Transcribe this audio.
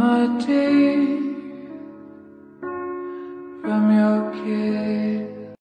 remedy from your kiss.